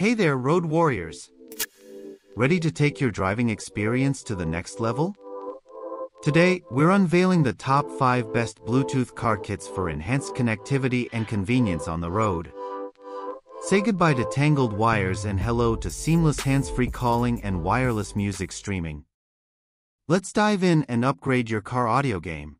Hey there, road warriors! Ready to take your driving experience to the next level? Today, we're unveiling the top 5 best Bluetooth car kits for enhanced connectivity and convenience on the road. Say goodbye to tangled wires and hello to seamless hands-free calling and wireless music streaming. Let's dive in and upgrade your car audio game.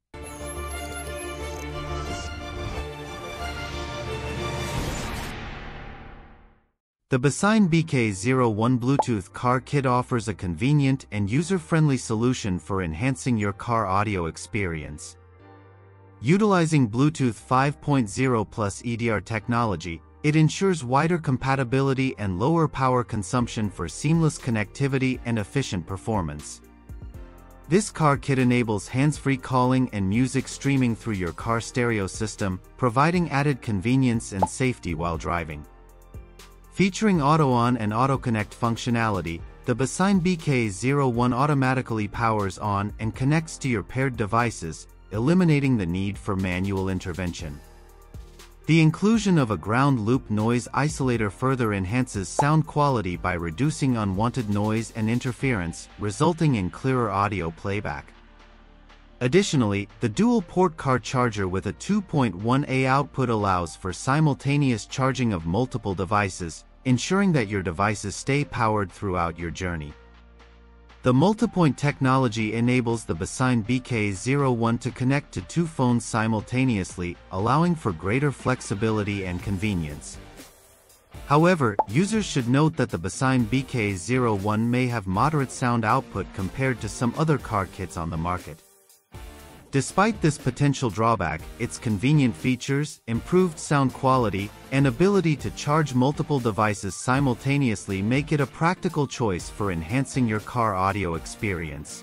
The BESIGN BK01 Bluetooth car kit offers a convenient and user-friendly solution for enhancing your car audio experience. Utilizing Bluetooth 5.0 plus EDR technology, it ensures wider compatibility and lower power consumption for seamless connectivity and efficient performance. This car kit enables hands-free calling and music streaming through your car stereo system, providing added convenience and safety while driving. Featuring auto-on and auto-connect functionality, the BESIGN BK01 automatically powers on and connects to your paired devices, eliminating the need for manual intervention. The inclusion of a ground loop noise isolator further enhances sound quality by reducing unwanted noise and interference, resulting in clearer audio playback. Additionally, the dual-port car charger with a 2.1A output allows for simultaneous charging of multiple devices, ensuring that your devices stay powered throughout your journey. The multipoint technology enables the BESIGN BK01 to connect to two phones simultaneously, allowing for greater flexibility and convenience. However, users should note that the BESIGN BK01 may have moderate sound output compared to some other car kits on the market. Despite this potential drawback, its convenient features, improved sound quality, and ability to charge multiple devices simultaneously make it a practical choice for enhancing your car audio experience.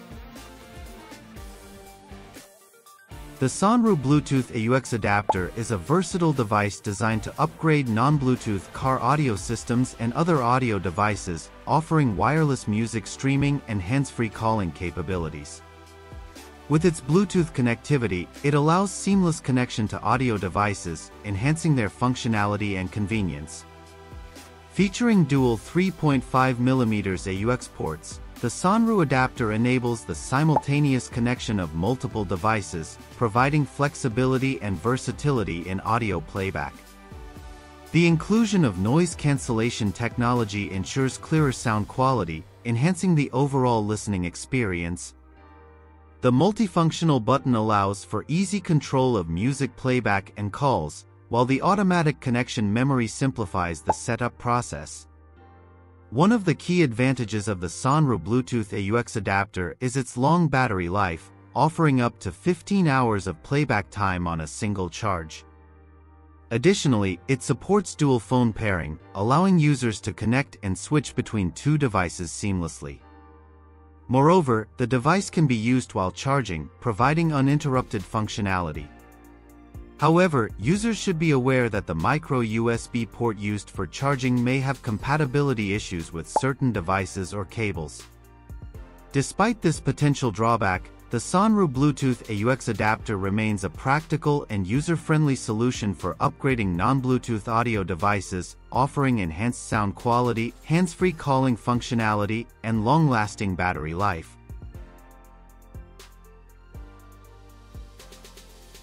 The Sonru Bluetooth AUX adapter is a versatile device designed to upgrade non-Bluetooth car audio systems and other audio devices, offering wireless music streaming and hands-free calling capabilities. With its Bluetooth connectivity, it allows seamless connection to audio devices, enhancing their functionality and convenience. Featuring dual 3.5mm AUX ports, the Sonru adapter enables the simultaneous connection of multiple devices, providing flexibility and versatility in audio playback. The inclusion of noise cancellation technology ensures clearer sound quality, enhancing the overall listening experience, the multifunctional button allows for easy control of music playback and calls, while the automatic connection memory simplifies the setup process. One of the key advantages of the Sonru Bluetooth AUX adapter is its long battery life, offering up to 15 hours of playback time on a single charge. Additionally, it supports dual phone pairing, allowing users to connect and switch between two devices seamlessly. Moreover, the device can be used while charging, providing uninterrupted functionality. However, users should be aware that the micro USB port used for charging may have compatibility issues with certain devices or cables. Despite this potential drawback, the Sonru Bluetooth AUX adapter remains a practical and user-friendly solution for upgrading non-Bluetooth audio devices, offering enhanced sound quality, hands-free calling functionality, and long-lasting battery life.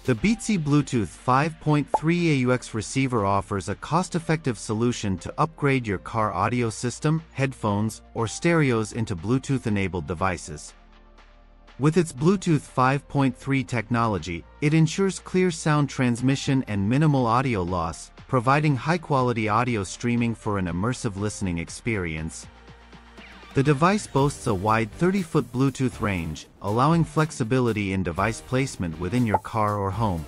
The Beeitzie Bluetooth 5.3 AUX receiver offers a cost-effective solution to upgrade your car audio system, headphones, or stereos into Bluetooth-enabled devices. With its Bluetooth 5.3 technology, it ensures clear sound transmission and minimal audio loss, providing high-quality audio streaming for an immersive listening experience. The device boasts a wide 30-foot Bluetooth range, allowing flexibility in device placement within your car or home.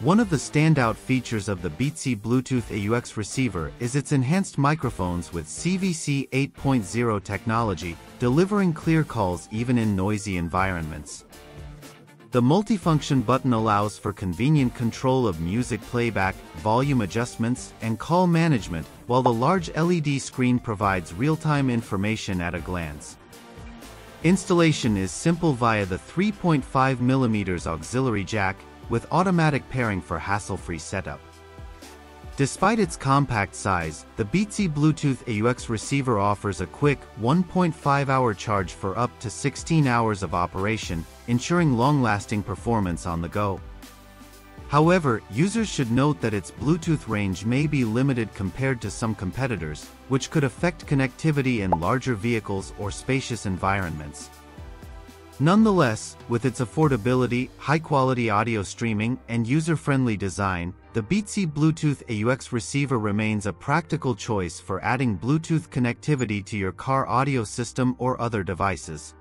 One of the standout features of the Beeitzie Bluetooth AUX receiver is its enhanced microphones with CVC 8.0 technology, delivering clear calls even in noisy environments. The multifunction button allows for convenient control of music playback, volume adjustments, and call management, while the large LED screen provides real-time information at a glance. Installation is simple via the 3.5mm auxiliary jack, with automatic pairing for hassle-free setup. Despite its compact size, the Beeitzie Bluetooth AUX receiver offers a quick 1.5-hour charge for up to 16 hours of operation, ensuring long-lasting performance on the go. However, users should note that its Bluetooth range may be limited compared to some competitors, which could affect connectivity in larger vehicles or spacious environments. Nonetheless, with its affordability, high-quality audio streaming, and user-friendly design, the Beeitzie Bluetooth AUX receiver remains a practical choice for adding Bluetooth connectivity to your car audio system or other devices.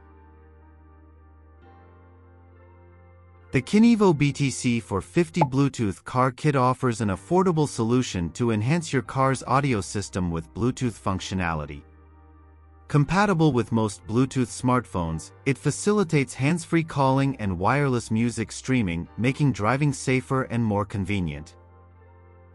The Kinivo BTC 450 Bluetooth car kit offers an affordable solution to enhance your car's audio system with Bluetooth functionality. Compatible with most Bluetooth smartphones, it facilitates hands-free calling and wireless music streaming, making driving safer and more convenient.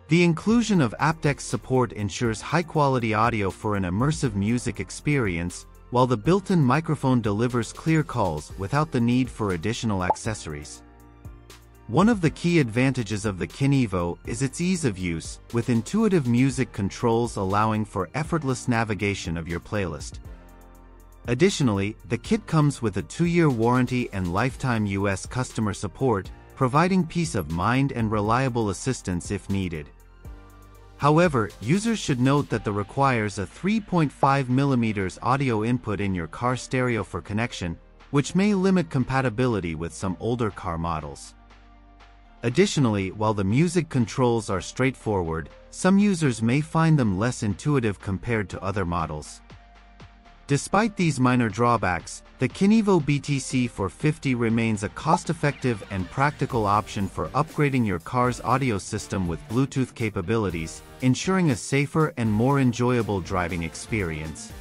The inclusion of aptX support ensures high-quality audio for an immersive music experience, while the built-in microphone delivers clear calls without the need for additional accessories. One of the key advantages of the Kinivo is its ease of use, with intuitive music controls allowing for effortless navigation of your playlist. Additionally, the kit comes with a two-year warranty and lifetime US customer support, providing peace of mind and reliable assistance if needed. However, users should note that the requires a 3.5mm audio input in your car stereo for connection, which may limit compatibility with some older car models. Additionally, while the music controls are straightforward, some users may find them less intuitive compared to other models. Despite these minor drawbacks, the Kinivo BTC 450 remains a cost-effective and practical option for upgrading your car's audio system with Bluetooth capabilities, ensuring a safer and more enjoyable driving experience.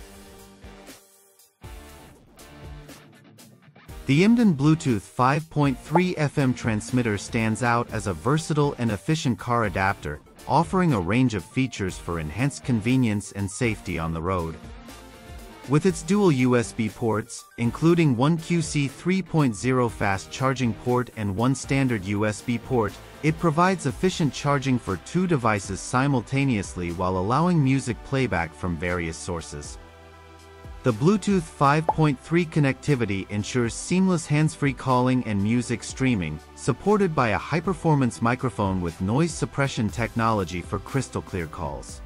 The Imden Bluetooth 5.3 FM transmitter stands out as a versatile and efficient car adapter, offering a range of features for enhanced convenience and safety on the road. With its dual USB ports, including one QC 3.0 fast charging port and one standard USB port, it provides efficient charging for two devices simultaneously while allowing music playback from various sources. The Bluetooth 5.3 connectivity ensures seamless hands-free calling and music streaming, supported by a high-performance microphone with noise suppression technology for crystal clear calls.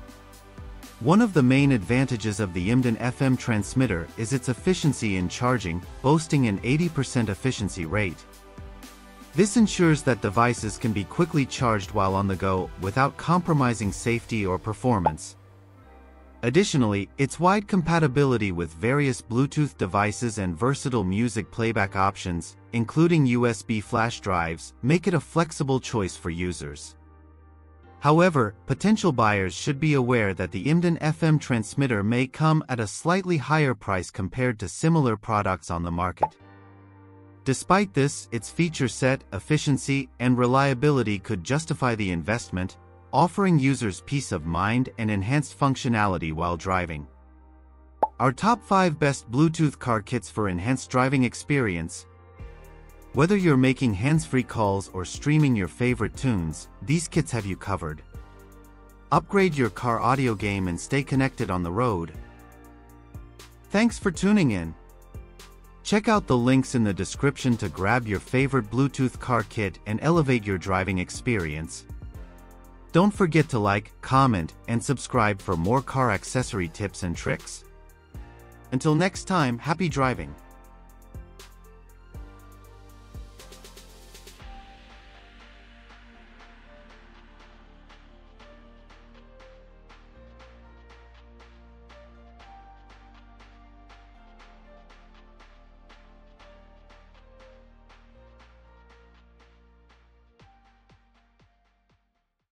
One of the main advantages of the Imden FM transmitter is its efficiency in charging, boasting an 80% efficiency rate. This ensures that devices can be quickly charged while on the go without compromising safety or performance. Additionally, its wide compatibility with various Bluetooth devices and versatile music playback options, including USB flash drives, make it a flexible choice for users. However, potential buyers should be aware that the Imden FM transmitter may come at a slightly higher price compared to similar products on the market. Despite this, its feature set, efficiency, and reliability could justify the investment, offering users peace of mind and enhanced functionality while driving. Our top 5 best Bluetooth car kits for enhanced driving experience. Whether you're making hands-free calls or streaming your favorite tunes, these kits have you covered. Upgrade your car audio game and stay connected on the road. Thanks for tuning in. Check out the links in the description to grab your favorite Bluetooth car kit and elevate your driving experience. Don't forget to like, comment, and subscribe for more car accessory tips and tricks. Until next time, happy driving!